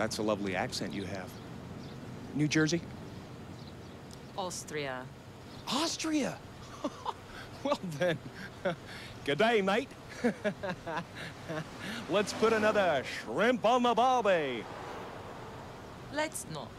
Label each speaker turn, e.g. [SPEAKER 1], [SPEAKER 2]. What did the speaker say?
[SPEAKER 1] That's a lovely accent you have. New Jersey?
[SPEAKER 2] Austria.
[SPEAKER 1] Austria! well then, good day, mate. Let's put another shrimp on the barbie.
[SPEAKER 2] Let's not.